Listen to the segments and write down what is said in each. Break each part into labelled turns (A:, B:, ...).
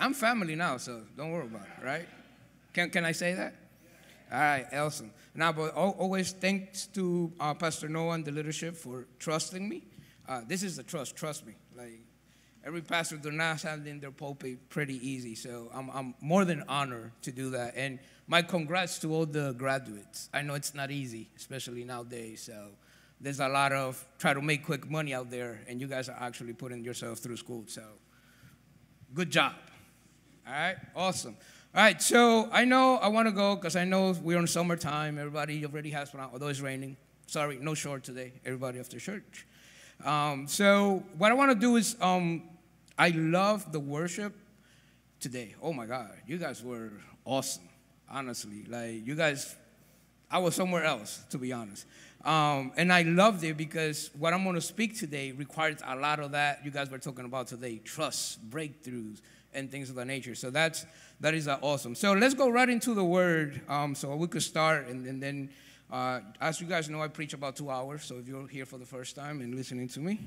A: I'm family now, so don't worry about it, right? Can, can I say that? All right, awesome. Now, but always thanks to uh, Pastor Noah and the leadership for trusting me. Uh, this is the trust, trust me. Like, every pastor does not have in their pulpit pretty easy, so I'm, I'm more than honored to do that. And my congrats to all the graduates. I know it's not easy, especially nowadays, so there's a lot of try to make quick money out there, and you guys are actually putting yourself through school, so good job. All right, awesome. All right, so I know I want to go because I know we're in summertime. Everybody already has one, although it's raining. Sorry, no short today. Everybody after church. Um, so what I want to do is, um, I love the worship today. Oh my God, you guys were awesome. Honestly, like you guys, I was somewhere else to be honest. Um, and I loved it because what I'm going to speak today requires a lot of that you guys were talking about today: trust, breakthroughs, and things of that nature. So that's that is uh, awesome. So let's go right into the word. Um, so we could start, and, and then uh, as you guys know, I preach about two hours. So if you're here for the first time and listening to me,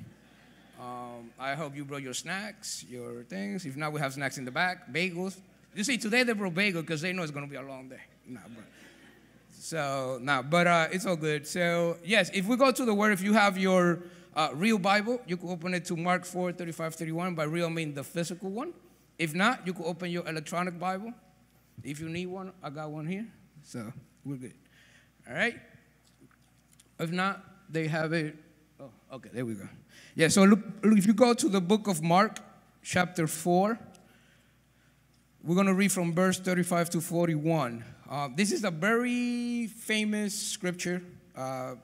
A: um, I hope you brought your snacks, your things. If not, we have snacks in the back, bagels. You see, today they brought bagel because they know it's going to be a long day. Nah, but, so, nah, but uh, it's all good. So, yes, if we go to the word, if you have your uh, real Bible, you can open it to Mark 4 35 31. By real, I mean the physical one. If not, you can open your electronic Bible. If you need one, I got one here. So we're good. All right? If not, they have it. Oh, okay, there we go. Yeah, so look, if you go to the book of Mark, chapter 4, we're going to read from verse 35 to 41. Uh, this is a very famous scripture. Uh,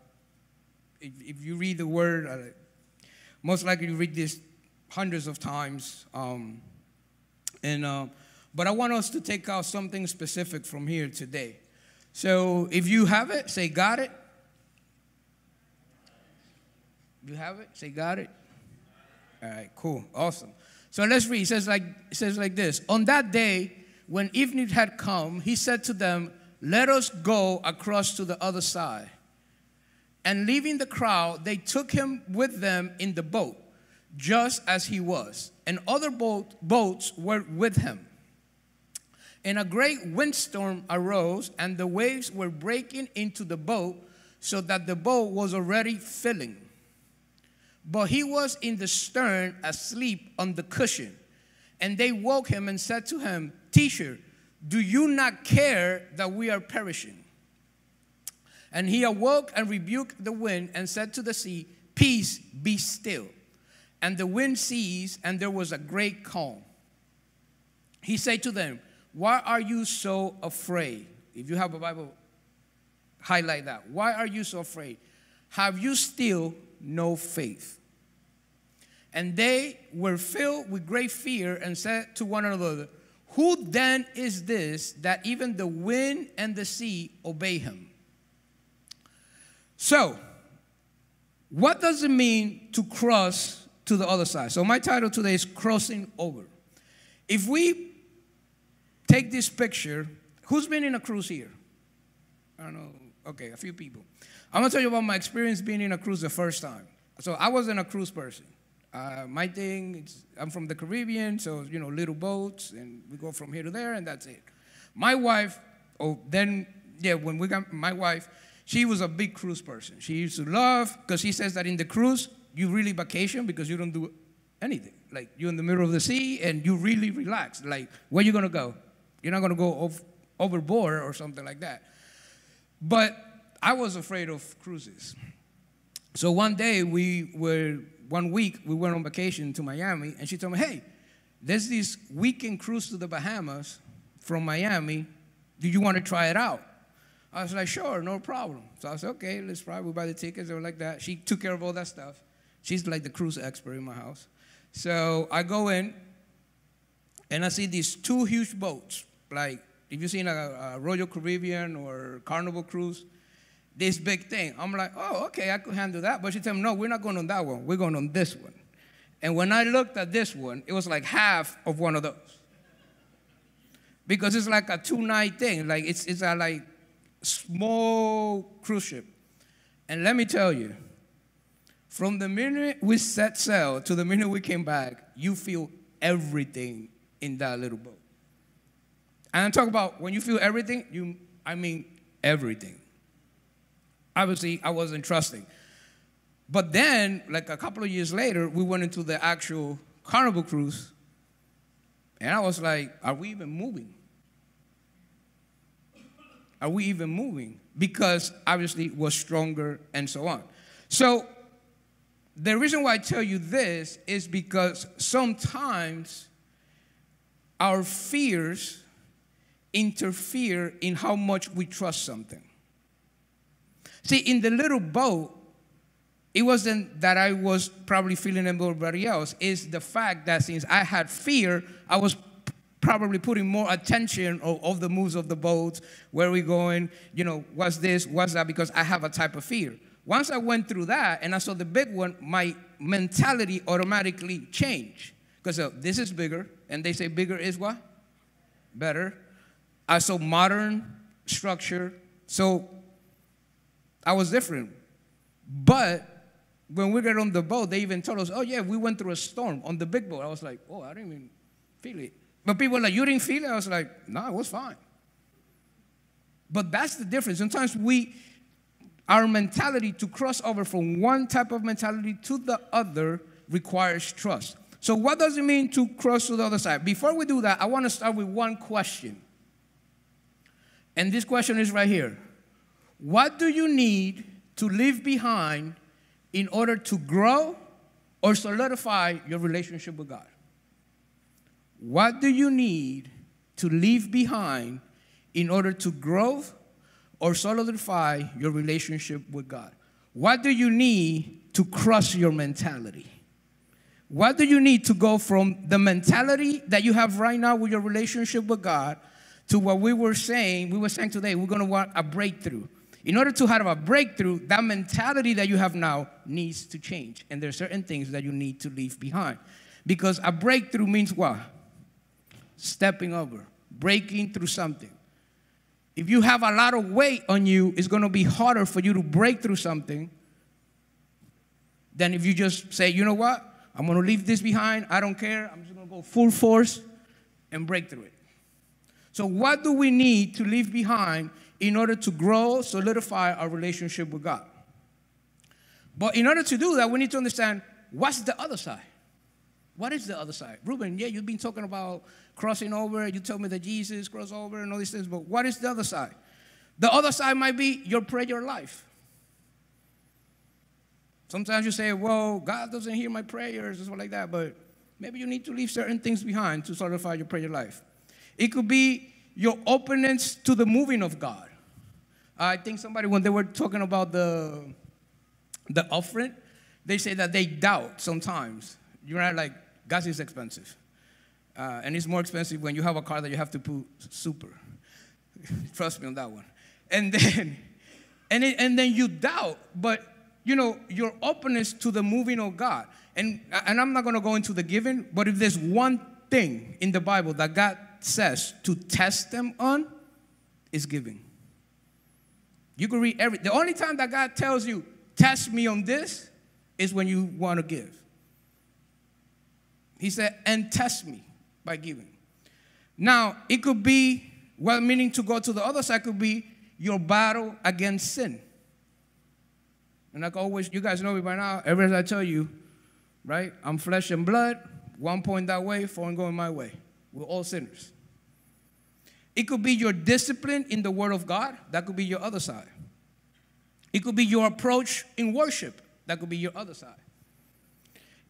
A: if, if, you read the word, uh, most likely you read this hundreds of times. Um, and, uh, but I want us to take out something specific from here today. So if you have it, say, Got it. You have it? Say, Got it. All right, cool, awesome. So let's read. It says like, it says like this On that day, when evening had come, he said to them, Let us go across to the other side. And leaving the crowd, they took him with them in the boat just as he was, and other boat, boats were with him. And a great windstorm arose, and the waves were breaking into the boat, so that the boat was already filling. But he was in the stern, asleep on the cushion. And they woke him and said to him, Teacher, do you not care that we are perishing? And he awoke and rebuked the wind and said to the sea, Peace, be still and the wind ceased, and there was a great calm. He said to them, Why are you so afraid? If you have a Bible, highlight that. Why are you so afraid? Have you still no faith? And they were filled with great fear and said to one another, Who then is this that even the wind and the sea obey him? So, what does it mean to cross to the other side. So my title today is Crossing Over. If we take this picture, who's been in a cruise here? I don't know. Okay, a few people. I'm gonna tell you about my experience being in a cruise the first time. So I wasn't a cruise person. Uh, my thing, I'm from the Caribbean, so you know, little boats, and we go from here to there, and that's it. My wife, oh, then yeah, when we got my wife, she was a big cruise person. She used to love because she says that in the cruise you really vacation because you don't do anything. Like you're in the middle of the sea and you really relax. Like where you gonna go? You're not gonna go over, overboard or something like that. But I was afraid of cruises. So one day we were one week we went on vacation to Miami and she told me, hey, there's this weekend cruise to the Bahamas from Miami. Do you want to try it out? I was like, sure, no problem. So I said, okay, let's probably buy the tickets or like that. She took care of all that stuff. She's like the cruise expert in my house. So I go in and I see these two huge boats. Like if you've seen a, a Royal Caribbean or Carnival cruise, this big thing. I'm like, oh, okay, I could handle that. But she told me, no, we're not going on that one. We're going on this one. And when I looked at this one, it was like half of one of those. Because it's like a two-night thing. Like it's, it's a like small cruise ship. And let me tell you, from the minute we set sail to the minute we came back, you feel everything in that little boat. And I'm talking about when you feel everything, you I mean everything. Obviously, I wasn't trusting. But then, like a couple of years later, we went into the actual carnival cruise, and I was like, are we even moving? Are we even moving? Because obviously we're stronger and so on. So the reason why I tell you this is because sometimes our fears interfere in how much we trust something. See, in the little boat, it wasn't that I was probably feeling everybody else. It's the fact that since I had fear, I was probably putting more attention of, of the moves of the boat, where are we going, you know, what's this, what's that, because I have a type of fear. Once I went through that and I saw the big one, my mentality automatically changed. Because uh, this is bigger, and they say bigger is what? Better. I saw modern structure, so I was different. But when we got on the boat, they even told us, oh, yeah, we went through a storm on the big boat. I was like, oh, I didn't even feel it. But people were like, you didn't feel it? I was like, no, it was fine. But that's the difference. Sometimes we, our mentality to cross over from one type of mentality to the other requires trust. So, what does it mean to cross to the other side? Before we do that, I want to start with one question. And this question is right here What do you need to leave behind in order to grow or solidify your relationship with God? What do you need to leave behind in order to grow or solidify your relationship with God? What do you need to crush your mentality? What do you need to go from the mentality that you have right now with your relationship with God to what we were saying? We were saying today, we're going to want a breakthrough. In order to have a breakthrough, that mentality that you have now needs to change. And there are certain things that you need to leave behind. Because a breakthrough means what? stepping over, breaking through something. If you have a lot of weight on you, it's going to be harder for you to break through something than if you just say, you know what? I'm going to leave this behind. I don't care. I'm just going to go full force and break through it. So, what do we need to leave behind in order to grow, solidify our relationship with God? But in order to do that, we need to understand what's the other side. What is the other side? Ruben, yeah, you've been talking about crossing over. You told me that Jesus crossed over and all these things, but what is the other side? The other side might be your prayer life. Sometimes you say, well, God doesn't hear my prayers or something like that, but maybe you need to leave certain things behind to solidify your prayer life. It could be your openness to the moving of God. I think somebody, when they were talking about the, the offering, they say that they doubt sometimes. You're not like, gas is expensive. Uh, and it's more expensive when you have a car that you have to put super. Trust me on that one. And then, and, it, and then you doubt, but you know, your openness to the moving of God. And, and I'm not going to go into the giving, but if there's one thing in the Bible that God says to test them on, is giving. You can read every, the only time that God tells you, test me on this, is when you want to give. He said, and test me by giving. Now, it could be, well, meaning to go to the other side could be your battle against sin. And like always, you guys know me by now, ever as I tell you, right? I'm flesh and blood, one point that way, four going my way. We're all sinners. It could be your discipline in the Word of God, that could be your other side. It could be your approach in worship, that could be your other side.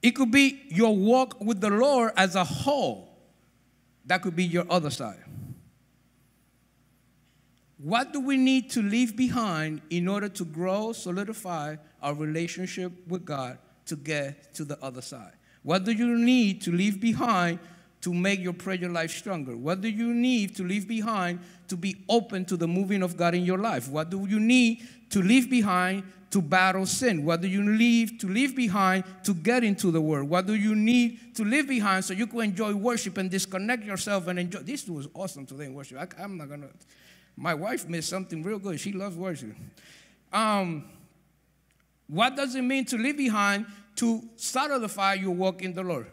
A: It could be your walk with the Lord as a whole, that could be your other side. What do we need to leave behind in order to grow, solidify our relationship with God to get to the other side? What do you need to leave behind to make your prayer life stronger? What do you need to leave behind to be open to the moving of God in your life? What do you need to leave behind to battle sin? What do you need to leave behind to get into the Word? What do you need to leave behind so you can enjoy worship and disconnect yourself and enjoy? This was awesome today in worship. I, am not gonna. My wife missed something real good. She loves worship. Um, what does it mean to leave behind to solidify your walk in the Lord?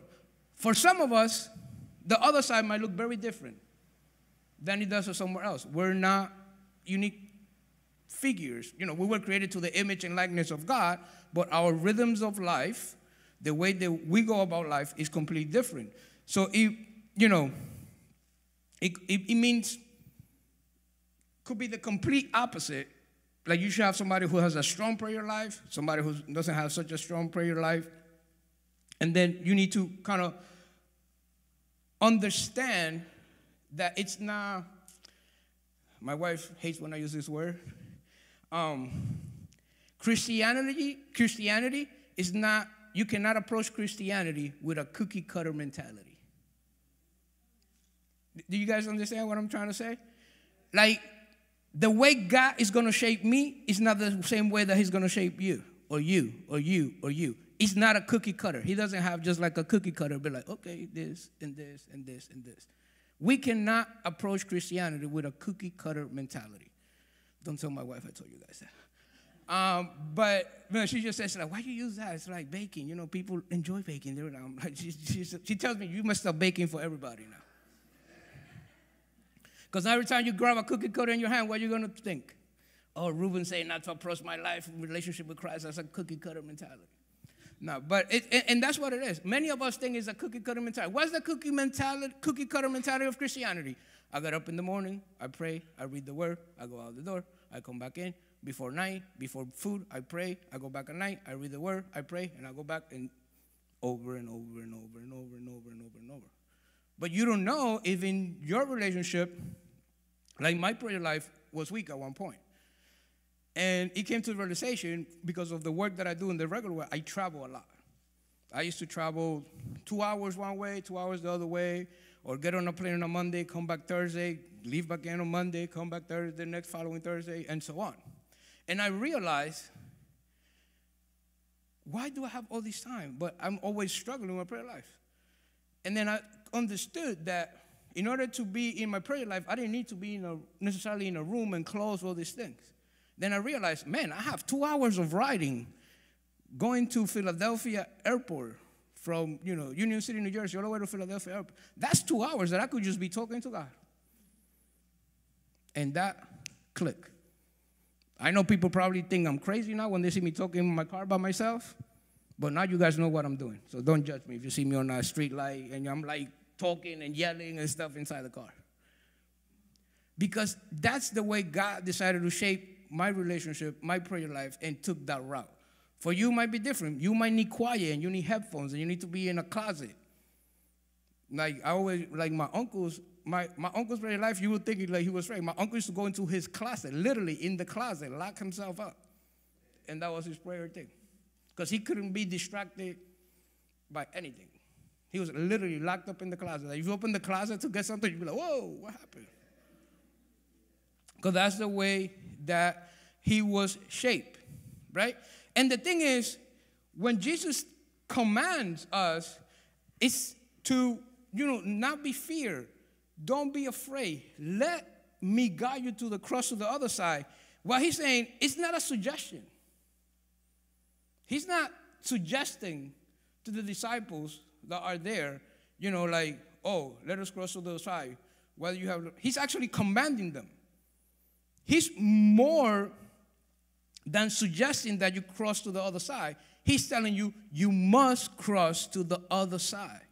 A: For some of us, the other side might look very different than it does somewhere else. We're not unique figures. You know, we were created to the image and likeness of God, but our rhythms of life, the way that we go about life, is completely different. So, it, you know, it, it, it means could be the complete opposite. Like you should have somebody who has a strong prayer life, somebody who doesn't have such a strong prayer life. And then you need to kind of understand that it's not, my wife hates when I use this word. Um, Christianity, Christianity is not, you cannot approach Christianity with a cookie cutter mentality. Do you guys understand what I'm trying to say? Like, the way God is going to shape me is not the same way that He's going to shape you or you or you or you. It's not a cookie cutter. He doesn't have just like a cookie cutter, be like, okay, this and this and this and this. We cannot approach Christianity with a cookie cutter mentality. Don't tell my wife I told you guys that. Um, but you know, she just says, like, why do you use that? It's like baking. You know, people enjoy baking. They're, like, she, she, she tells me, you must stop baking for everybody now. Because every time you grab a cookie cutter in your hand, what are you going to think? Oh, Ruben saying not to approach my life relationship with Christ. That's a cookie cutter mentality. No, but it, and that's what it is. Many of us think it's a cookie cutter mentality. What's the cookie mentality, cookie cutter mentality of Christianity? I get up in the morning, I pray, I read the word, I go out the door, I come back in. Before night, before food, I pray, I go back at night, I read the word, I pray, and I go back and over and over and over and over and over and over and over. But you don't know if in your relationship like my prayer life was weak at one point. And it came to the realization because of the work that I do in the regular way, I travel a lot. I used to travel two hours one way, two hours the other way, or get on a plane on a Monday, come back Thursday, leave back again on Monday, come back Thursday, next following Thursday, and so on. And I realized, why do I have all this time? But I'm always struggling with my prayer life. And then I understood that in order to be in my prayer life, I didn't need to be in a, necessarily in a room and close all these things. Then I realized, man, I have two hours of riding going to Philadelphia airport from, you know, Union City, New Jersey, all the way to Philadelphia airport. That's two hours that I could just be talking to God. And that click. I know people probably think I'm crazy now when they see me talking in my car by myself, but now you guys know what I'm doing. So don't judge me if you see me on a street light and I'm like talking and yelling and stuff inside the car. Because that's the way God decided to shape my relationship, my prayer life, and took that route. For you might be different. You might need quiet and you need headphones and you need to be in a closet. Like I always like my uncle's my, my uncle's prayer life, you would think like he was right. My uncle used to go into his closet, literally in the closet, lock himself up. And that was his prayer thing. Because he couldn't be distracted by anything. He was literally locked up in the closet. Like if you open the closet to get something, you'd be like, whoa, what happened? Because that's the way that he was shaped, right? And the thing is, when Jesus commands us, it's to, you know, not be feared. Don't be afraid. Let me guide you to the cross to the other side. What he's saying, it's not a suggestion. He's not suggesting to the disciples that are there, you know, like, oh, let us cross to the other side. Whether you have, he's actually commanding them. He's more than suggesting that you cross to the other side. He's telling you, you must cross to the other side.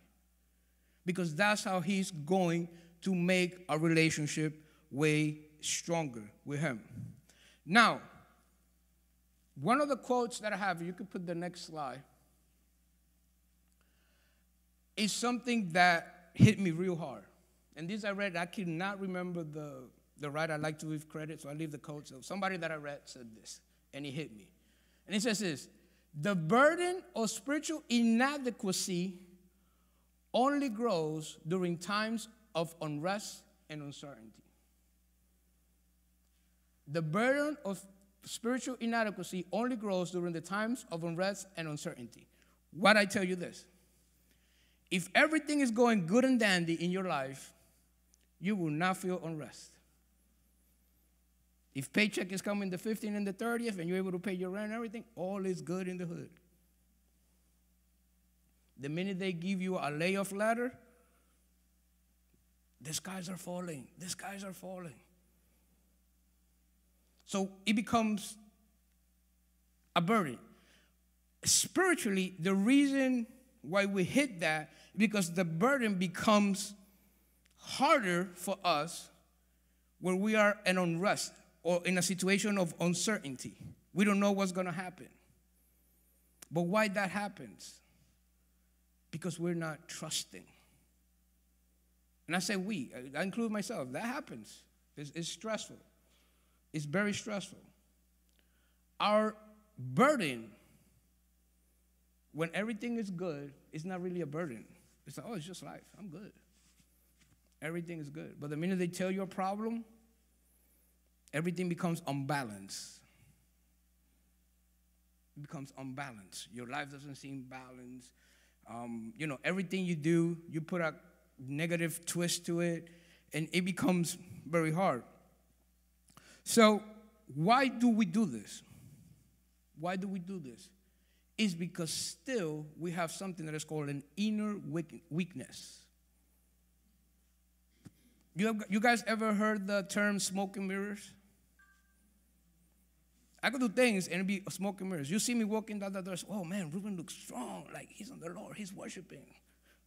A: Because that's how he's going to make a relationship way stronger with him. Now, one of the quotes that I have, you could put the next slide is something that hit me real hard. And this I read, I cannot remember the, the writer. I like to give credit, so I leave the quote. So somebody that I read said this, and it hit me. And it says this The burden of spiritual inadequacy only grows during times of unrest and uncertainty. The burden of spiritual inadequacy only grows during the times of unrest and uncertainty. What I tell you this if everything is going good and dandy in your life, you will not feel unrest. If paycheck is coming the 15th and the 30th and you're able to pay your rent and everything, all is good in the hood. The minute they give you a layoff letter, The skies are falling. The skies are falling. So it becomes a burden. Spiritually, the reason why we hit that because the burden becomes harder for us when we are in unrest or in a situation of uncertainty. We don't know what's going to happen. But why that happens? Because we're not trusting. And I say we, I include myself. That happens. It's, it's stressful. It's very stressful. Our burden, when everything is good, is not really a burden. It's like, oh, it's just life. I'm good. Everything is good. But the minute they tell you a problem, everything becomes unbalanced. It becomes unbalanced. Your life doesn't seem balanced. Um, you know, everything you do, you put a negative twist to it, and it becomes very hard. So, why do we do this? Why do we do this? Is because still we have something that is called an inner weakness. You, have, you guys ever heard the term smoke and mirrors? I could do things and it'd be smoke and mirrors. You see me walking down the doors, oh man, Ruben looks strong. Like he's on the Lord, he's worshiping.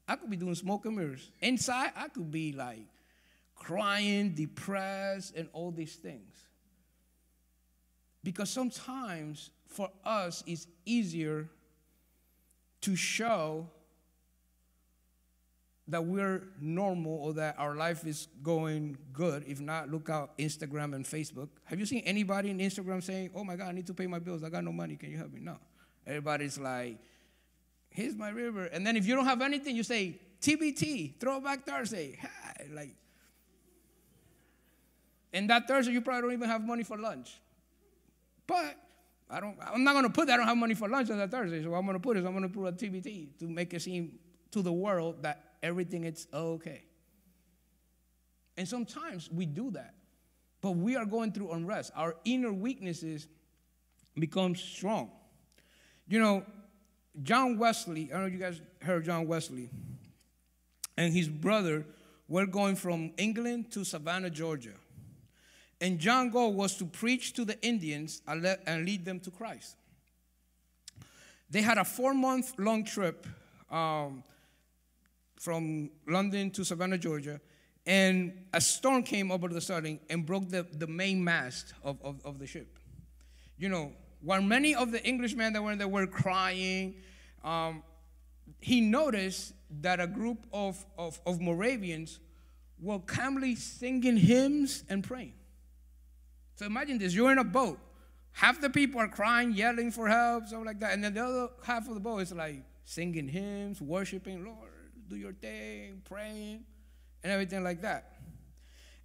A: I could be doing smoke and mirrors. Inside, I could be like crying, depressed, and all these things. Because sometimes for us, it's easier to show that we're normal or that our life is going good. If not, look out Instagram and Facebook. Have you seen anybody in Instagram saying, Oh my God, I need to pay my bills. I got no money. Can you help me? No. Everybody's like, Here's my river. And then if you don't have anything, you say, TBT, throwback Thursday. like, and that Thursday, you probably don't even have money for lunch. But I don't, I'm not going to put that I don't have money for lunch on that Thursday. So what I'm going to put is I'm going to put a TBT to make it seem to the world that everything is okay. And sometimes we do that. But we are going through unrest. Our inner weaknesses become strong. You know, John Wesley, I don't know if you guys heard John Wesley, and his brother were going from England to Savannah, Georgia. And John goal was to preach to the Indians and lead them to Christ. They had a four month long trip um, from London to Savannah, Georgia, and a storm came over the sudden and broke the, the main mast of, of, of the ship. You know, while many of the Englishmen that were there were crying, um, he noticed that a group of, of, of Moravians were calmly singing hymns and praying. So imagine this you're in a boat, half the people are crying, yelling for help, something like that, and then the other half of the boat is like singing hymns, worshiping, Lord, do your thing, praying, and everything like that.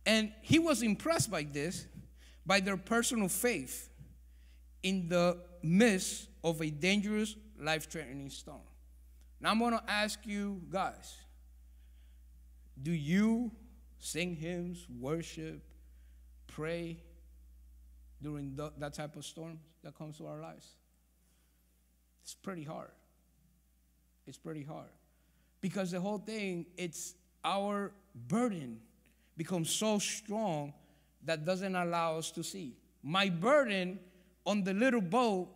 A: And he was impressed by this, by their personal faith in the midst of a dangerous, life threatening storm. Now I'm going to ask you guys do you sing hymns, worship, pray during the, that type of storm that comes to our lives? It's pretty hard. It's pretty hard. Because the whole thing, it's our burden becomes so strong that doesn't allow us to see. My burden on the little boat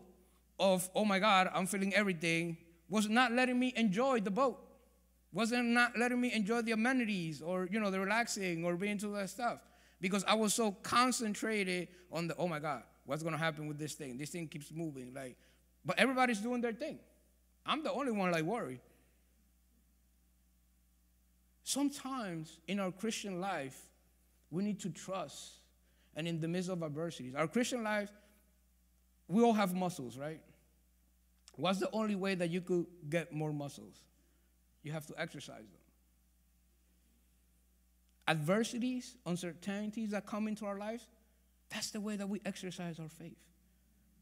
A: of, oh my God, I'm feeling everything, was not letting me enjoy the boat. Wasn't not letting me enjoy the amenities or, you know, the relaxing or being to that stuff. Because I was so concentrated on the, oh my God, what's gonna happen with this thing? This thing keeps moving. Like, but everybody's doing their thing. I'm the only one like worried. Sometimes in our Christian life, we need to trust. And in the midst of adversities, our Christian life, we all have muscles, right? What's the only way that you could get more muscles? You have to exercise them. Adversities, uncertainties that come into our lives, that's the way that we exercise our faith.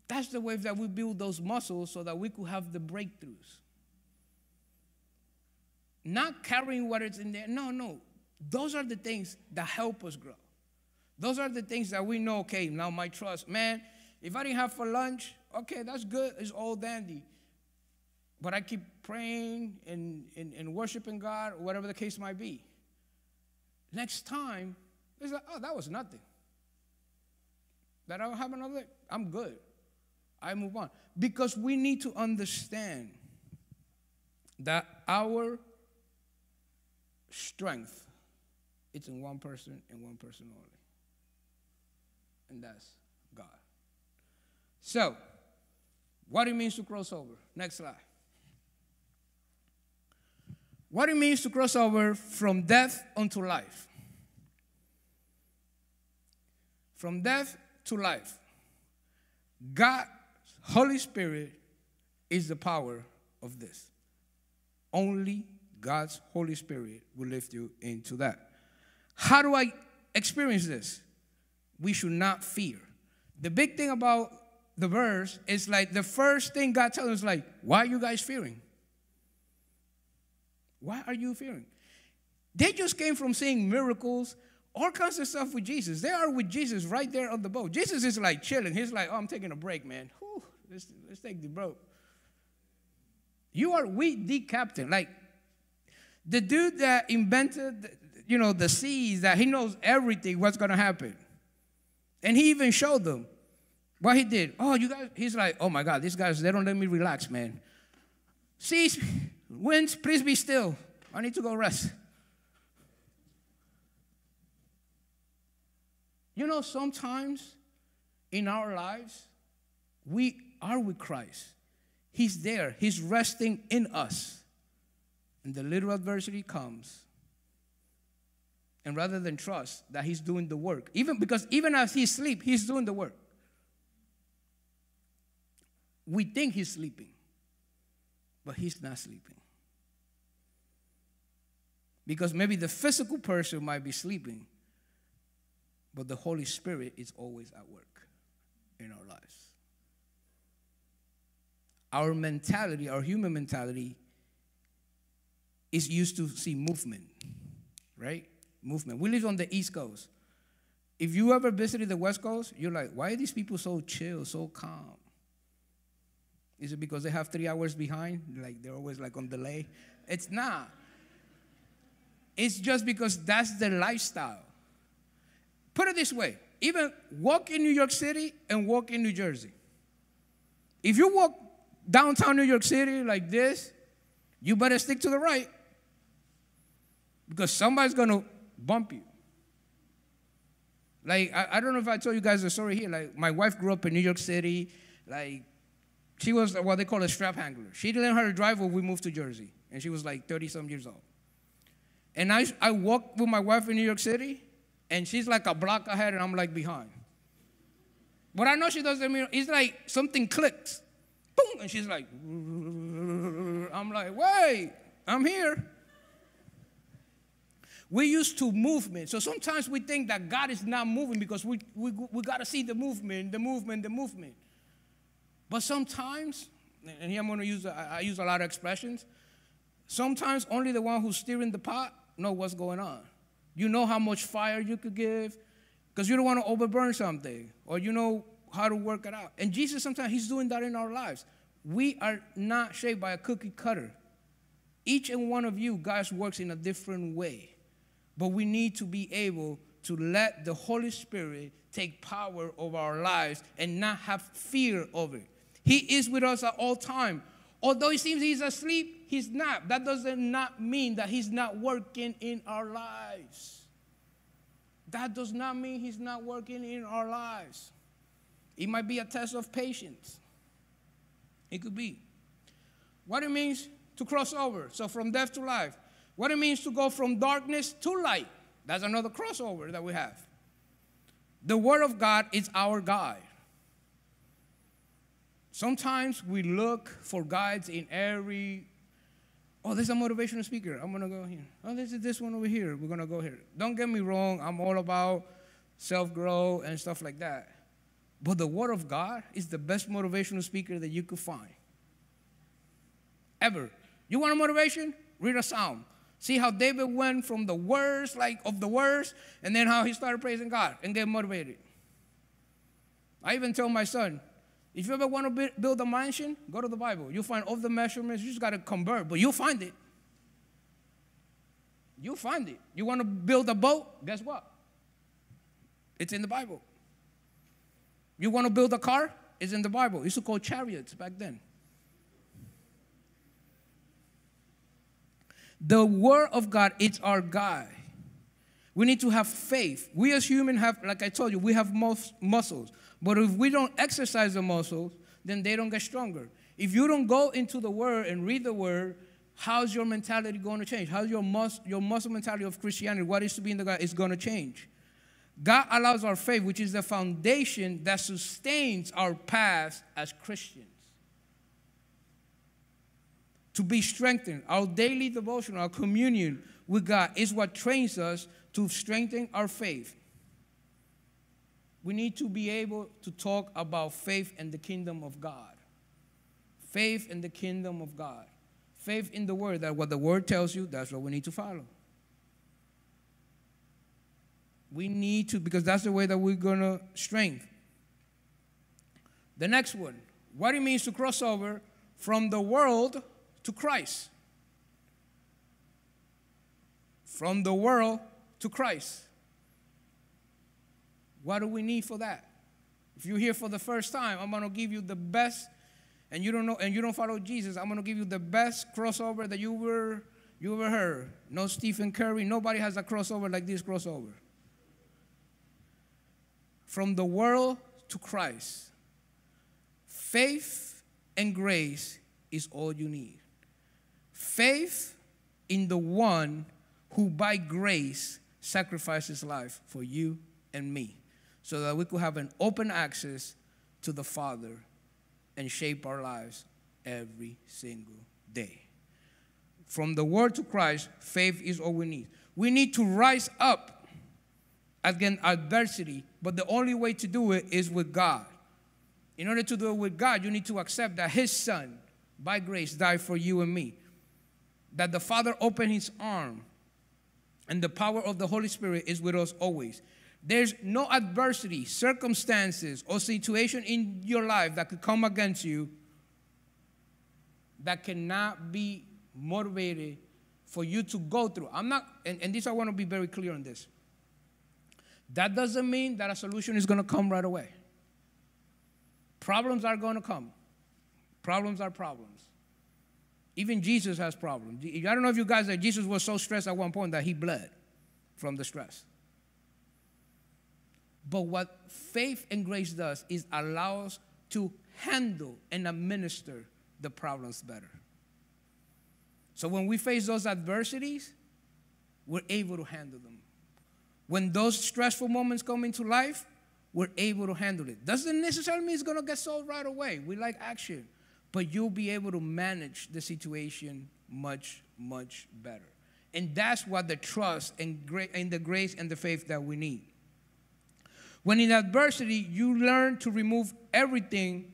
A: That's the way that we build those muscles so that we could have the breakthroughs. Not carrying what is in there. No, no. Those are the things that help us grow. Those are the things that we know, okay, now my trust. Man, if I didn't have for lunch, okay, that's good. It's all dandy. But I keep praying and, and, and worshiping God, whatever the case might be. Next time, it's like, oh, that was nothing. That I don't have another, I'm good. I move on. Because we need to understand that our strength is in one person and one person only. And that's God. So, what it means to cross over. Next slide. What it means to cross over from death unto life. From death to life. God, Holy Spirit, is the power of this. Only God's Holy Spirit will lift you into that. How do I experience this? We should not fear. The big thing about the verse is like the first thing God tells us, like, why are you guys fearing? Why are you fearing? They just came from seeing miracles, all kinds of stuff with Jesus. They are with Jesus right there on the boat. Jesus is like chilling. He's like, oh, I'm taking a break, man. Whew, let's, let's take the boat. You are with the captain. Like the dude that invented, you know, the seas, that he knows everything, what's going to happen. And he even showed them what he did. Oh, you guys, he's like, oh my God, these guys, they don't let me relax, man. Seas, winds, please be still. I need to go rest. You know, sometimes in our lives, we are with Christ. He's there, He's resting in us. And the little adversity comes. And rather than trust that He's doing the work, even because even as He sleep, He's doing the work. We think He's sleeping, but He's not sleeping. Because maybe the physical person might be sleeping, but the Holy Spirit is always at work in our lives. Our mentality, our human mentality, is used to see movement, right? Movement. We live on the East Coast. If you ever visited the West Coast, you're like, why are these people so chill, so calm? Is it because they have three hours behind? Like they're always like on delay? It's not. It's just because that's their lifestyle. Put it this way even walk in New York City and walk in New Jersey. If you walk downtown New York City like this, you better stick to the right because somebody's going to bump you. Like, I, I, don't know if I told you guys the story here. Like, my wife grew up in New York City. Like, she was what they call a strap handler. She didn't learn how to drive when we moved to Jersey, and she was like 30 some years old. And I, I walked with my wife in New York City, and she's like a block ahead and I'm like behind. But I know she doesn't mean it's like something clicks. Boom, and she's like, I'm like, wait, I'm here. We're used to movement. So sometimes we think that God is not moving because we, we, we got to see the movement, the movement, the movement. But sometimes, and here I'm going to use, I use a lot of expressions. Sometimes only the one who's steering the pot know what's going on. You know how much fire you could give because you don't want to overburn something or you know how to work it out. And Jesus, sometimes, He's doing that in our lives. We are not shaped by a cookie cutter. Each and one of you, God works in a different way. But we need to be able to let the Holy Spirit take power over our lives and not have fear of it. He is with us at all time. Although it seems he's asleep, he's not. That doesn't not mean that he's not working in our lives. That does not mean he's not working in our lives. It might be a test of patience. It could be. What it means to cross over, so from death to life. What it means to go from darkness to light. That's another crossover that we have. The Word of God is our guide. Sometimes we look for guides in every, oh, there's a motivational speaker. I'm to go here. Oh, this is this one over here. We're to go here. Don't get me wrong. I'm all about self growth and stuff like that. But the Word of God is the best motivational speaker that you could find. Ever. You want a motivation? Read a psalm. See how David went from the worst, like of the worst, and then how he started praising God and get motivated. I even tell my son, if you ever want to build a mansion, go to the Bible. You'll find all the measurements. You just got to convert, but you'll find it. You find it. You want to build a boat? Guess what? It's in the Bible. You want to build a car? It's in the Bible. It used to call chariots back then. The Word of God, it's our guide. We need to have faith. We as humans have, like I told you, we have mus- muscles. But if we don't exercise the muscles, then they don't get stronger. If you don't go into the Word and read the Word, how's your mentality going to change? How's your, mus- your muscle mentality of Christianity, what is to be in the God, is going to change? God allows our faith, which is the foundation that sustains our path as Christians, to be strengthened. Our daily devotion, our communion with God is what trains us to strengthen our faith. We need to be able to talk about faith and the kingdom of God. Faith in the kingdom of God. Faith in the word, that what the word tells you, that's what we need to follow. We need to, because that's the way that we're going to strengthen. The next one, what it means to cross over from the world to Christ. From the world to Christ. What do we need for that? If you're here for the first time, I'm going to give you the best and you don't know and you don't follow Jesus, I'm going to give you the best crossover that you ever you ever heard. No Stephen Curry, nobody has a crossover like this crossover. From the world to Christ. Faith and grace is all you need. Faith in the one who by grace sacrifices life for you and me so that we could have an open access to the Father and shape our lives every single day. From the word to Christ, faith is all we need. We need to rise up against adversity, but the only way to do it is with God. In order to do it with God, you need to accept that His Son, by grace, died for you and me. That the Father opened His arm, and the power of the Holy Spirit is with us always. There's no adversity, circumstances, or situation in your life that could come against you that cannot be motivated for you to go through. I'm not, and, and this I want to be very clear on this. That doesn't mean that a solution is going to come right away. Problems are going to come. Problems are problems. Even Jesus has problems. I don't know if you guys that Jesus was so stressed at one point that he bled from the stress. But what faith and grace does is allow us to handle and administer the problems better. So when we face those adversities, we're able to handle them. When those stressful moments come into life, we're able to handle it. Doesn't necessarily mean it's going to get solved right away. We like action. But you'll be able to manage the situation much, much better. And that's what the trust and, gra- the grace and the faith that we need. When in adversity, you learn to remove everything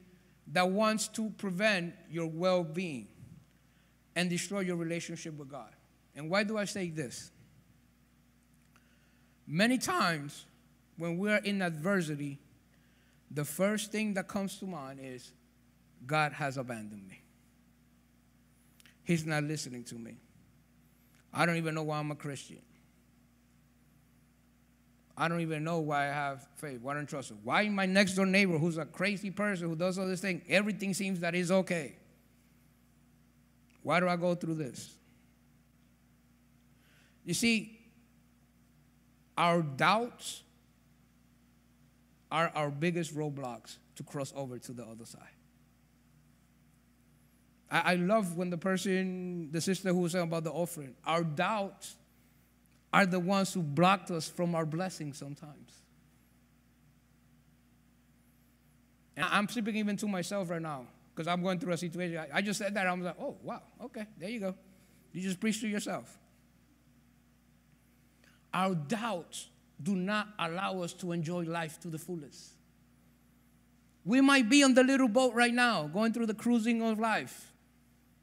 A: that wants to prevent your well being and destroy your relationship with God. And why do I say this? Many times when we are in adversity, the first thing that comes to mind is God has abandoned me. He's not listening to me. I don't even know why I'm a Christian. I don't even know why I have faith. Why don't trust him? Why my next door neighbor, who's a crazy person who does all this thing, everything seems that is okay? Why do I go through this? You see, our doubts are our biggest roadblocks to cross over to the other side. I, I love when the person, the sister who was saying about the offering, our doubts are the ones who blocked us from our blessings sometimes. And I'm speaking even to myself right now because I'm going through a situation. I, I just said that. I was like, oh, wow, okay, there you go. You just preach to yourself. Our doubts do not allow us to enjoy life to the fullest. We might be on the little boat right now, going through the cruising of life,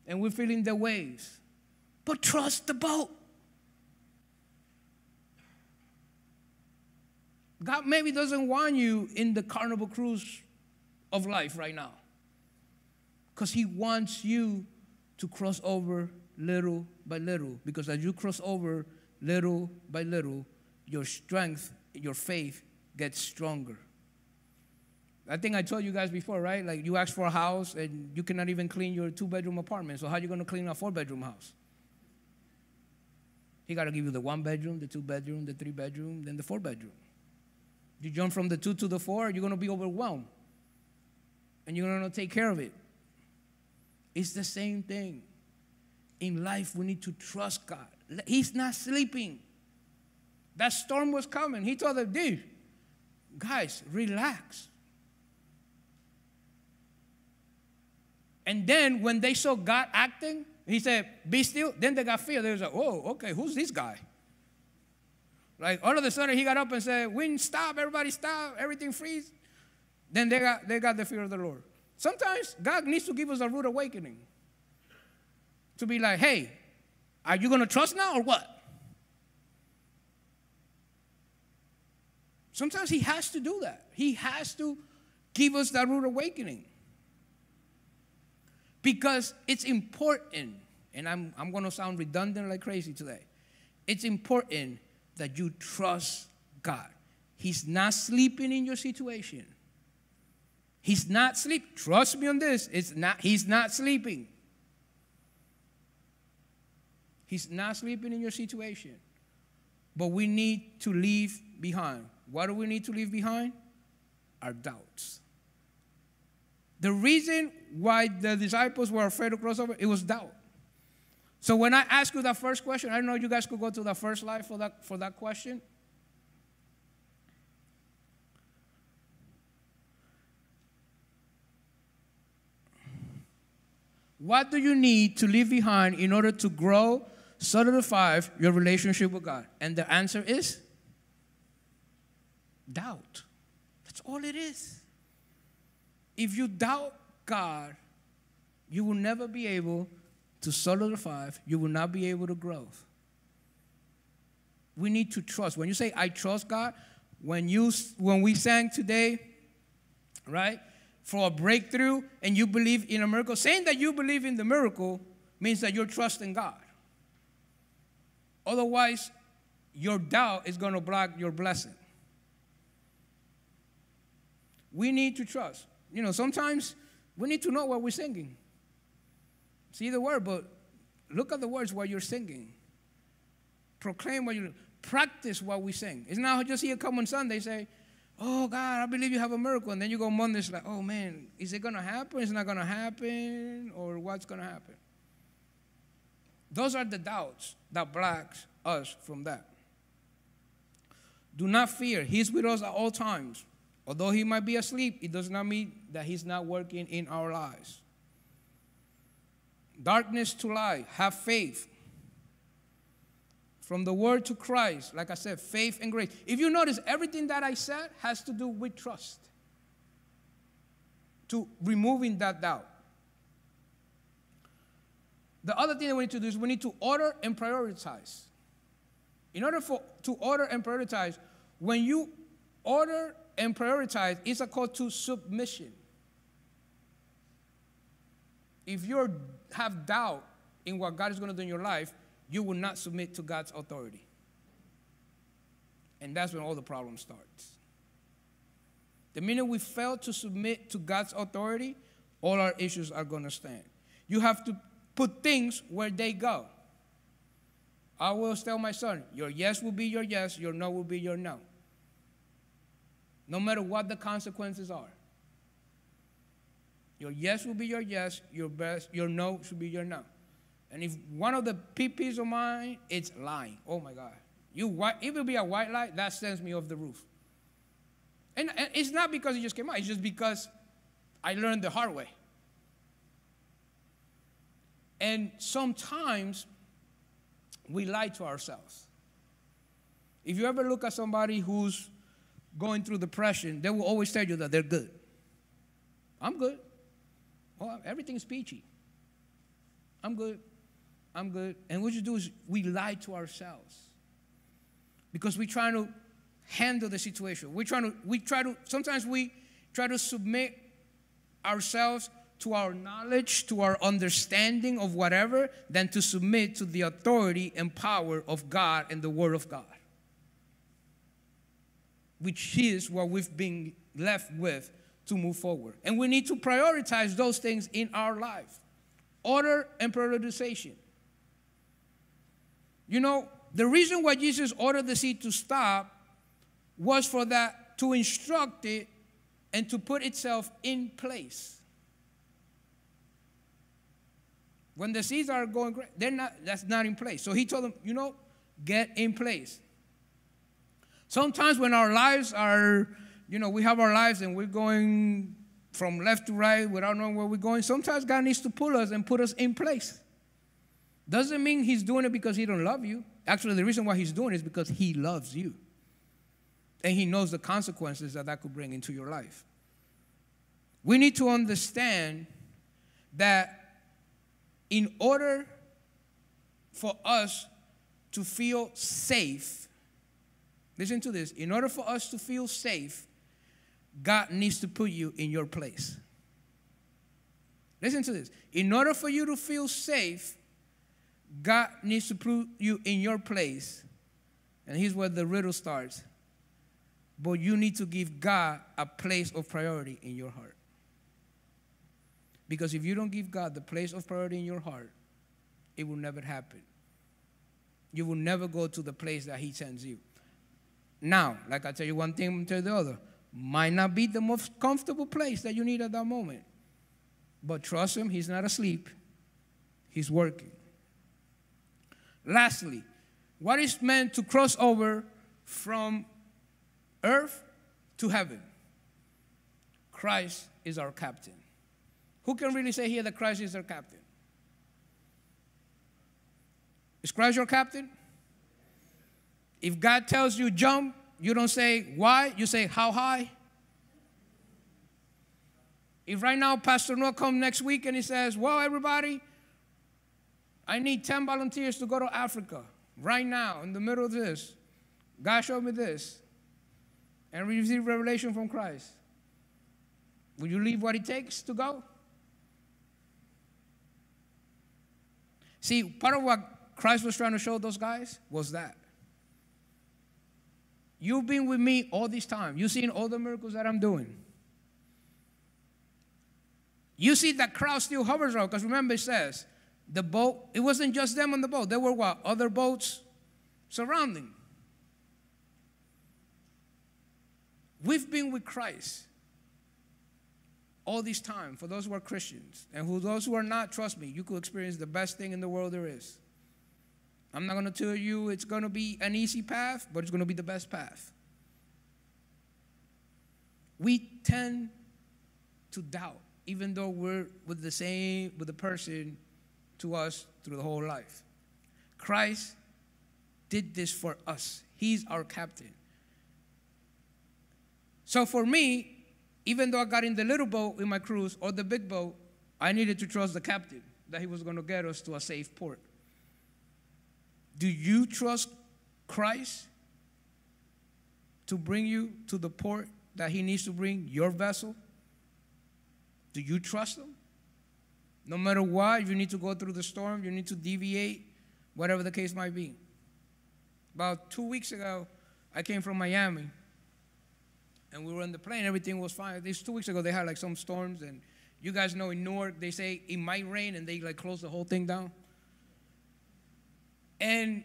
A: and we're feeling the waves. But trust the boat. God maybe doesn't want you in the carnival cruise of life right now. Because He wants you to cross over little by little. Because as you cross over, little by little, your strength, your faith gets stronger. I think I told you guys before, right? Like you ask for a house and you cannot even clean your two bedroom apartment. So how are you going to clean a four bedroom house? He got to give you the one bedroom, the two bedroom, the three bedroom, then the four bedroom. You jump from the two to the four, you're going to be overwhelmed. And you're going to take care of it. It's the same thing. In life, we need to trust God. He's not sleeping. That storm was coming. He told them, dude, guys, relax. And then when they saw God acting, he said, Be still. Then they got fear. They was like, Oh, okay, who's this guy? Like all of a sudden he got up and said, Wind stop, everybody stop, everything freeze. Then they got they got the fear of the Lord. Sometimes God needs to give us a rude awakening. To be like, hey, are you gonna trust now or what? Sometimes he has to do that. He has to give us that rude awakening because it's important, and I'm, I'm going to sound redundant like crazy today. It's important that you trust God. He's not sleeping in your situation. He's not sleep. Trust me on this. It's not, he's not sleeping. He's not sleeping in your situation. But we need to leave behind. What do we need to leave behind? Our doubts. The reason why the disciples were afraid to cross over, it was doubt. So when I ask you that first question, I don't know you guys could go to the first slide for that, for that question. What do you need to leave behind in order to grow, solidify your relationship with God? And the answer is doubt. That's all it is. If you doubt God, you will never be able to solidify, you will not be able to grow. We need to trust. When you say I trust God, when you when we sang today, right? For a breakthrough and you believe in a miracle, saying that you believe in the miracle means that you're trusting God. Otherwise, your doubt is going to block your blessing. We need to trust. You know, sometimes we need to know what we're singing. See the word, but look at the words while you're singing. Proclaim what you practice what we sing. It's not just here come on Sunday say, "Oh God, I believe you have a miracle," and then you go Monday, it's like, "Oh man, is it gonna happen? Is it not gonna happen? Or what's gonna happen?" Those are the doubts that blocks us from that. Do not fear; He's with us at all times. Although he might be asleep, it does not mean that he's not working in our lives. Darkness to light, have faith. From the word to Christ, like I said, faith and grace. If you notice, everything that I said has to do with trust, to removing that doubt. The other thing that we need to do is we need to order and prioritize. In order for to order and prioritize, when you order and prioritize is a call to submission. If you have doubt in what God is going to do in your life, you will not submit to God's authority. And that's when all the problem starts. The minute we fail to submit to God's authority, all our issues are going to stand. You have to put things where they go. I will tell my son, your yes will be your yes, your no will be your no no matter what the consequences are. Your yes will be your yes, your best, your no should be your no. And if one of the peepees of mine, it's lying. Oh my God. You white, if it be a white lie, that sends me off the roof. And, and it's not because it just came out, it's just because I learned the hard way. And sometimes we lie to ourselves. If you ever look at somebody who's going through depression, they will always tell you that they're good. I'm good. Oh, everything's peachy. I'm good. I'm good. And what you do is we lie to ourselves because we're trying to handle the situation. We're trying to, we try to, sometimes we try to submit ourselves to our knowledge, to our understanding of whatever, than to submit to the authority and power of God and the Word of God. Which is what we've been left with to move forward. And we need to prioritize those things in our life order and prioritization. You know, the reason why Jesus ordered the sea to stop was for that to instruct it and to put itself in place. When the seas are going great, they're not, that's not in place. So he told them, you know, get in place. Sometimes when our lives are, you know, we have our lives and we're going from left to right without knowing where we're going, sometimes God needs to pull us and put us in place. Doesn't mean he's doing it because he don't love you. Actually, the reason why he's doing it is because he loves you. And he knows the consequences that that could bring into your life. We need to understand that in order for us to feel safe, listen to this, in order for us to feel safe, God needs to put you in your place. Listen to this. In order for you to feel safe, God needs to put you in your place. And here's where the riddle starts. But you need to give God a place of priority in your heart. Because if you don't give God the place of priority in your heart, it will never happen. You will never go to the place that He sends you. Now, like I tell you one thing, tell the other. Might not be the most comfortable place that you need at that moment. But trust Him, He's not asleep, He's working. Lastly, what is meant to cross over from earth to heaven? Christ is our captain. Who can really say here that Christ is our captain? Is Christ your captain? If God tells you jump, you don't say why, you say how high. If right now Pastor Noah comes next week and he says, Well, everybody, I need 10 volunteers to go to Africa right now in the middle of this. God showed me this. And receive revelation from Christ. Will you leave what it takes to go? See, part of what Christ was trying to show those guys was that. You've been with me all this time. You've seen all the miracles that I'm doing. You see that crowd still hovers around, because remember it says, the boat, it wasn't just them on the boat. There were what? Other boats surrounding. We've been with Christ all this time, for those who are Christians. And for those who are not, trust me, you could experience the best thing in the world there is. I'm not going to tell you it's going to be an easy path, but it's going to be the best path. We tend to doubt, even though we're with the same, with the person to us through the whole life. Christ did this for us. He's our captain. So for me, even though I got in the little boat in my cruise or the big boat, I needed to trust the captain that he was going to get us to a safe port. Do you trust Christ to bring you to the port that he needs to bring your vessel? Do you trust him? No matter what, you need to go through the storm, you need to deviate, whatever the case might be. About two weeks ago, I came from Miami and we were on the plane, everything was fine. These two weeks ago, they had like some storms, and you guys know in Newark, they say it might rain, and they like close the whole thing down. And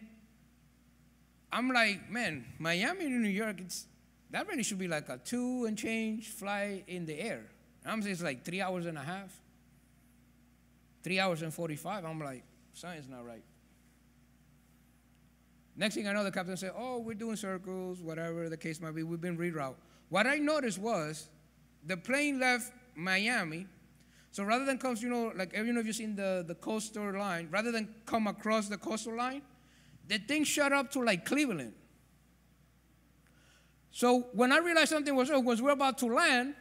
A: I'm like, man, Miami to New York, it's that really should be like a two and change flight in the air. I'm saying it's like three hours and a half, three hours and 45. I'm like, something's not right. Next thing I know, the captain said, oh, we're doing circles, whatever the case might be. We've been rerouted. What I noticed was the plane left Miami. So rather than come, you know, like you know, if you've seen the, the coastal line, rather than come across the coastal line, the thing shot up to like Cleveland. So when I realized something was wrong, was we're about to land,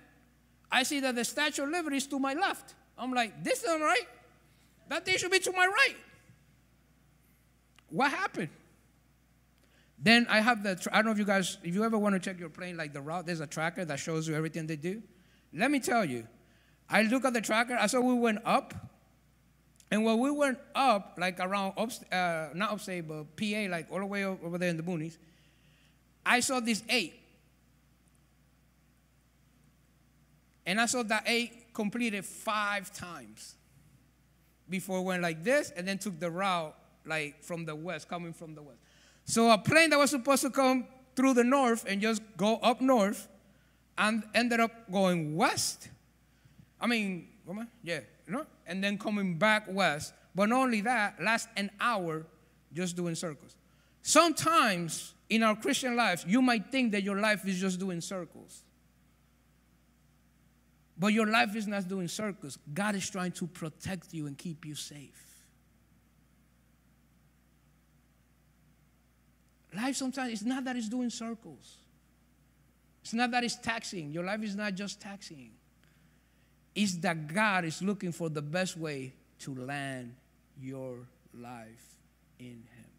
A: I see that the Statue of Liberty is to my left. I'm like, this isn't right. That thing should be to my right. What happened? Then I have the, I don't know if you guys, if you ever want to check your plane, like the route, there's a tracker that shows you everything they do. Let me tell you, I look at the tracker. I saw we went up. And when we went up, like around, up, uh, not upstate, but PA, like all the way over there in the boonies, I saw this eight. And I saw that eight completed five times before it went like this and then took the route like from the west, coming from the west. So a plane that was supposed to come through the north and just go up north and ended up going west. I mean, yeah, you know, and then coming back west. But not only that, last an hour just doing circles. Sometimes in our Christian lives, you might think that your life is just doing circles. But your life is not doing circles. God is trying to protect you and keep you safe. Life sometimes, it's not that it's doing circles. It's not that it's taxing. Your life is not just taxing. It's that God is looking for the best way to land your life in Him.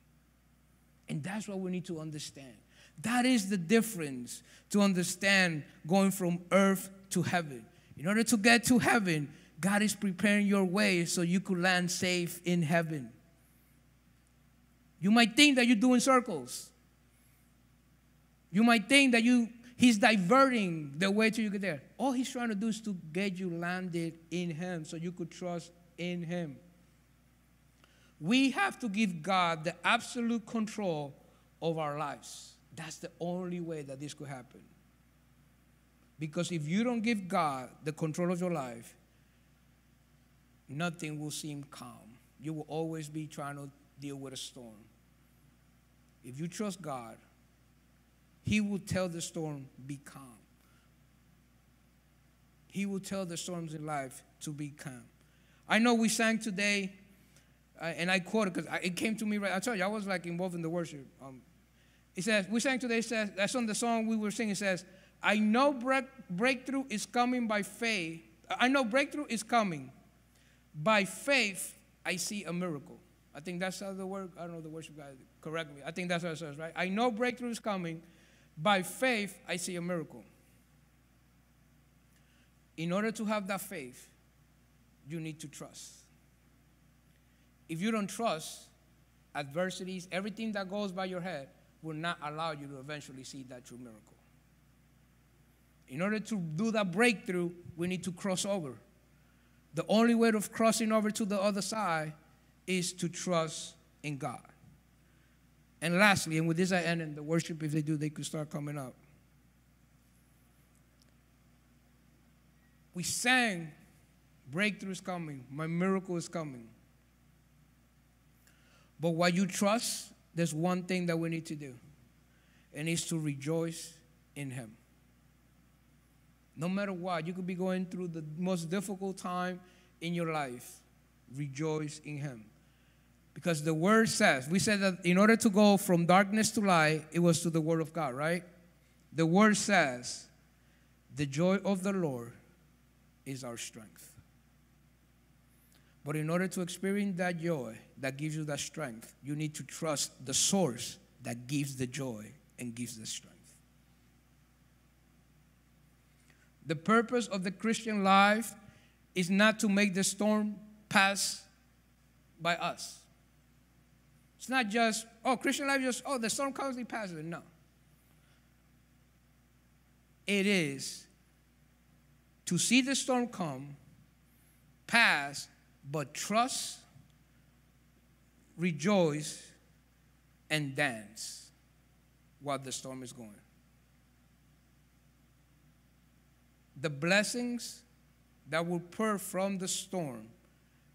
A: And that's what we need to understand. That is the difference to understand going from earth to heaven. In order to get to heaven, God is preparing your way so you could land safe in heaven. You might think that you're doing circles. You might think that you he's diverting the way to you get there. All he's trying to do is to get you landed in him so you could trust in him. We have to give God the absolute control of our lives. That's the only way that this could happen. Because if you don't give God the control of your life, nothing will seem calm. You will always be trying to deal with a storm. If you trust God, He will tell the storm, be calm. He will tell the storms in life to be calm. I know we sang today, uh, and I quoted because it came to me right. I tell you, I was like involved in the worship. Um, it says, we sang today, says, that's on the song we were singing, says, I know break, breakthrough is coming by faith. I know breakthrough is coming. By faith, I see a miracle. I think that's how the word, I don't know the worship guy, correct me. I think that's how it says, right? I know breakthrough is coming. By faith, I see a miracle. In order to have that faith, you need to trust. If you don't trust, adversities, everything that goes by your head will not allow you to eventually see that true miracle. In order to do that breakthrough, we need to cross over. The only way of crossing over to the other side is to trust in God. And lastly, and with this I end, and the worship, if they do, they could start coming up. We sang, Breakthrough is coming, my miracle is coming. But while you trust, there's one thing that we need to do, and it's to rejoice in Him. No matter what, you could be going through the most difficult time in your life. Rejoice in Him. Because the Word says, we said that in order to go from darkness to light, it was to the Word of God, right? The Word says, the joy of the Lord is our strength. But in order to experience that joy that gives you that strength, you need to trust the source that gives the joy and gives the strength. The purpose of the Christian life is not to make the storm pass by us. It's not just, oh, Christian life just, oh, the storm constantly passes. No. It is to see the storm come, pass, but trust, rejoice, and dance while the storm is going. the blessings that will pour from the storm,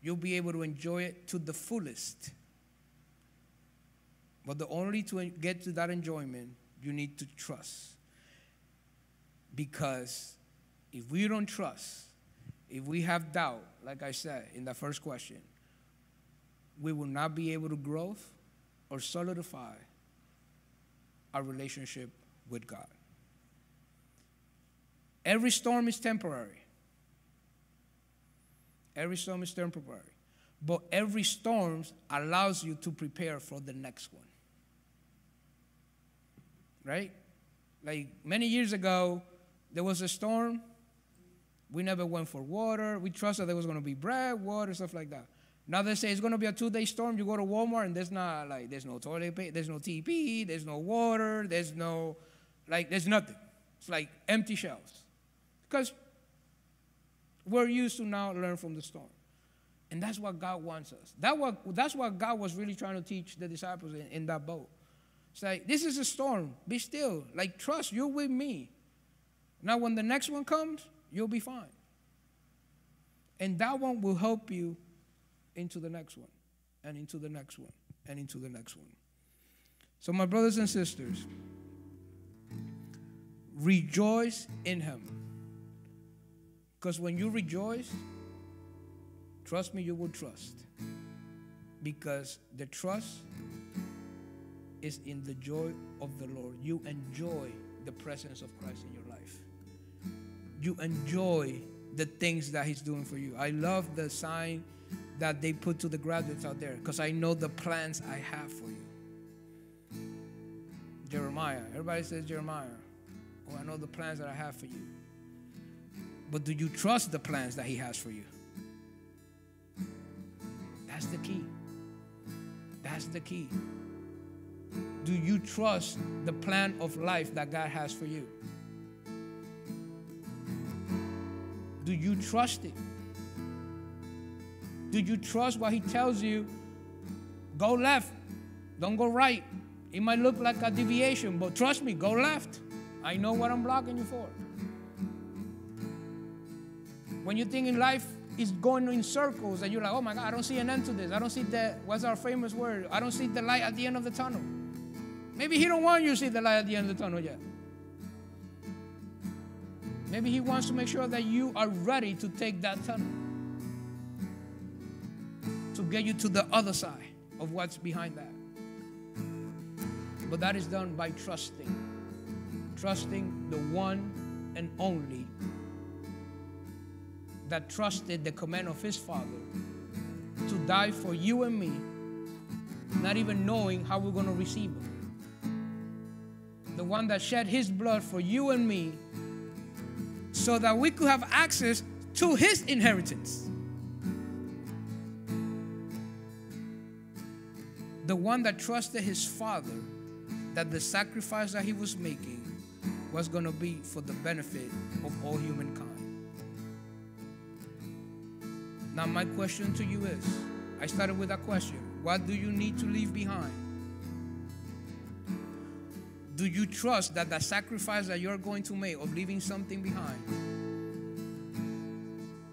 A: you'll be able to enjoy it to the fullest. But the only to get to that enjoyment, you need to trust. Because if we don't trust, if we have doubt, like I said in the first question, we will not be able to grow or solidify our relationship with God. Every storm is temporary. Every storm is temporary. But every storm allows you to prepare for the next one. Right? Like many years ago, there was a storm, We never went for water. We trusted there was going to be bread, water, stuff like that. Now they say it's going to be a two-day storm. You go to Walmart and there's not like there's no toilet paper, there's no TP, there's no water, there's no like there's nothing. It's like empty shelves because we're used to now learn from the storm, and that's what God wants us. That what that's what God was really trying to teach the disciples in, in that boat. It's like this is a storm. Be still. Like trust. You're with me. Now when the next one comes, you'll be fine. And that one will help you into the next one, and into the next one, and into the next one. So, my brothers and sisters, rejoice in Him. Because when you rejoice, trust me, you will trust. Because the trust is in the joy of the Lord. You enjoy the presence of Christ in your life. You enjoy the things that He's doing for you. I love the sign that they put to the graduates out there because I know the plans I have for you. Jeremiah. Everybody says Jeremiah. Oh, I know the plans that I have for you. But do you trust the plans that He has for you? That's the key. That's the key. Do you trust the plan of life that God has for you? Do you trust it? Do you trust what he tells you? Go left, don't go right. It might look like a deviation, but trust me, go left. I know what I'm blocking you for. When you think in life is going in circles and you're like, oh my God, I don't see an end to this. I don't see the, what's our famous word? I don't see the light at the end of the tunnel. Maybe he don't want you to see the light at the end of the tunnel yet. Maybe he wants to make sure that you are ready to take that tunnel to get you to the other side of what's behind that. But that is done by trusting. Trusting the one and only that trusted the command of his Father to die for you and me, not even knowing how we're going to receive him. The one that shed his blood for you and me so that we could have access to his inheritance. the one that trusted his father that the sacrifice that he was making was going to be for the benefit of all humankind. Now, my question to you is I started with a question What do you need to leave behind? Do you trust that the sacrifice that you're going to make of leaving something behind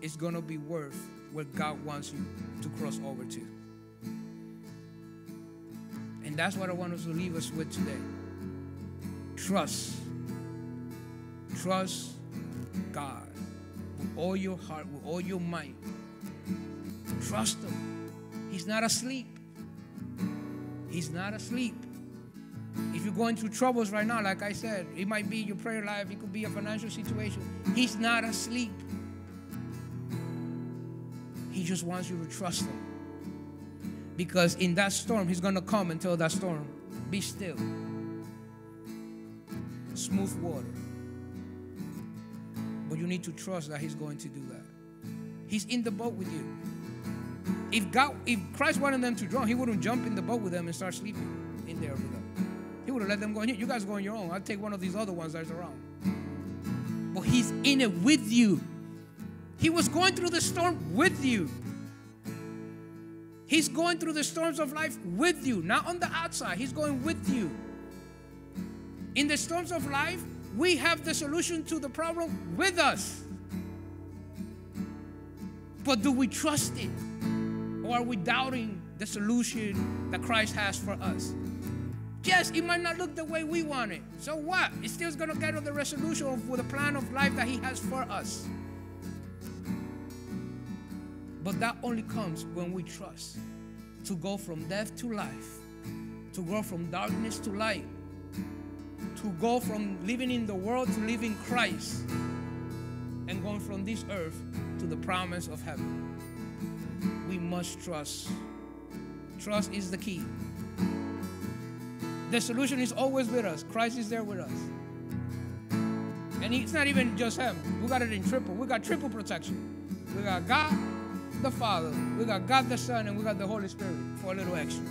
A: is going to be worth where God wants you to cross over to? And that's what I want us to leave us with today. Trust. Trust God with all your heart, with all your might. Trust Him. He's not asleep. He's not asleep. If you're going through troubles right now, like I said, it might be your prayer life, it could be a financial situation. He's not asleep. He just wants you to trust Him. Because in that storm, He's going to come and tell that storm, be still. Smooth water. But you need to trust that He's going to do that. He's in the boat with you. If God, if Christ wanted them to drown, He wouldn't jump in the boat with them and start sleeping in there with them. Would have let them go. You guys go on your own. I'll take one of these other ones that's around. But He's in it with you. He was going through the storm with you. He's going through the storms of life with you, not on the outside. He's going with you. In the storms of life, we have the solution to the problem with us. But do we trust it? Or are we doubting the solution that Christ has for us? Yes, it might not look the way we want it. So what? It's still going to get to the resolution of the plan of life that He has for us. But that only comes when we trust to go from death to life, to go from darkness to light, to go from living in the world to living Christ, and going from this earth to the promise of heaven. We must trust. Trust is the key. The solution is always with us. Christ is there with us. And it's not even just him. We got it in triple. We got triple protection. We got God the Father, we got God the Son, and we got the Holy Spirit for a little extra.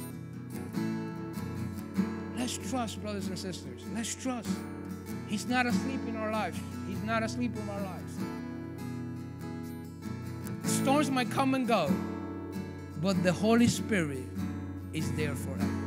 A: Let's trust, brothers and sisters. Let's trust. He's not asleep in our lives. He's not asleep in our lives. Storms might come and go, but the Holy Spirit is there forever.